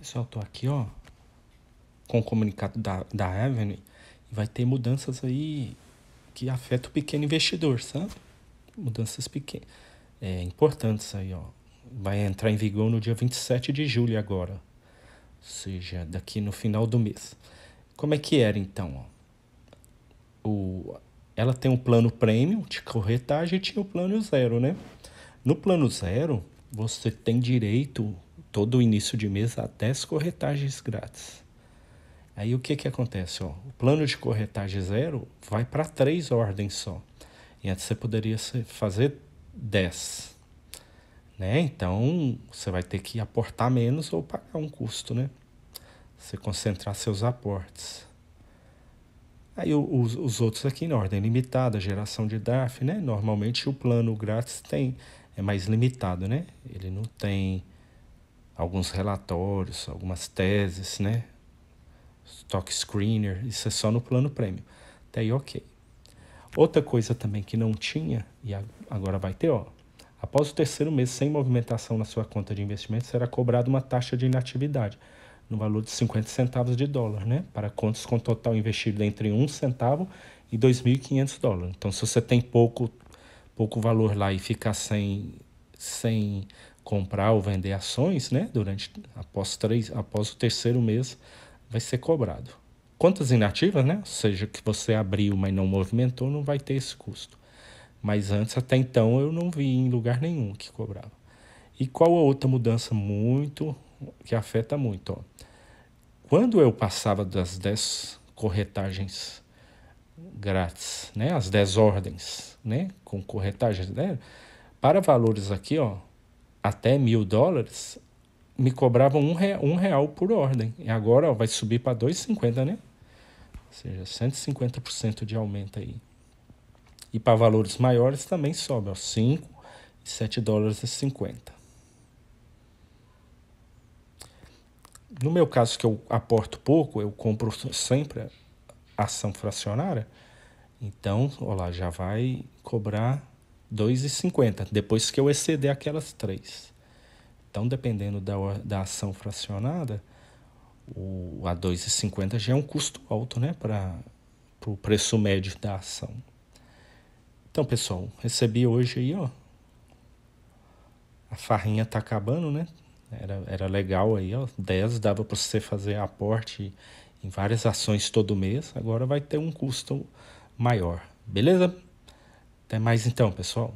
Pessoal, tô aqui, ó, com o comunicado da, da Avenue vai ter mudanças aí que afetam o pequeno investidor, sabe? Mudanças pequenas, é, importantes aí, ó. Vai entrar em vigor no dia 27 de julho agora, ou seja, daqui no final do mês. Como é que era então, ó? O, ela tem um plano premium de corretagem e tinha o plano zero, né? No plano zero, você tem direito todo início de mês a 10 corretagens grátis. Aí o que, que acontece? Ó? O plano de corretagem zero vai para três ordens só. E antes você poderia fazer 10. Né? Então você vai ter que aportar menos ou pagar um custo, né? Você concentrar seus aportes. Aí os, os outros aqui na ordem limitada, geração de DAF, né? Normalmente o plano grátis tem é mais limitado, né? Ele não tem alguns relatórios, algumas teses, né? Stock Screener, isso é só no plano prêmio. Até aí, ok. Outra coisa também que não tinha, e agora vai ter, ó. Após o terceiro mês sem movimentação na sua conta de investimento, será cobrada uma taxa de inatividade no valor de 50 centavos de dólar, né? Para contas com total investido entre 1 centavo e 2.500 dólares. Então, se você tem pouco, pouco valor lá e ficar sem, sem comprar ou vender ações, né, durante após três, após o terceiro mês, vai ser cobrado. Contas inativas, né, ou seja, que você abriu, mas não movimentou, não vai ter esse custo. Mas antes, até então, eu não vi em lugar nenhum que cobrava. E qual a outra mudança muito que afeta muito? Ó? Quando eu passava das 10 corretagens grátis, né, as 10 ordens, né, com corretagens, né, para valores aqui, ó, até mil dólares, me cobravam um real, um real por ordem. E agora ó, vai subir para 2,50, né? Ou seja, 150% de aumento aí. E para valores maiores também sobe, ó, 5 e 7 dólares e 50. No meu caso, que eu aporto pouco, eu compro sempre ação fracionária. Então, olha lá, já vai cobrar 2,50, depois que eu exceder aquelas três. Então, dependendo da, da ação fracionada, o, a 2,50 já é um custo alto né, para o preço médio da ação. Então, pessoal, recebi hoje aí, ó. A farrinha tá acabando, né? Era, era legal aí, ó. 10 dava para você fazer aporte em várias ações todo mês. Agora vai ter um custo maior. Beleza? Até mais então, pessoal.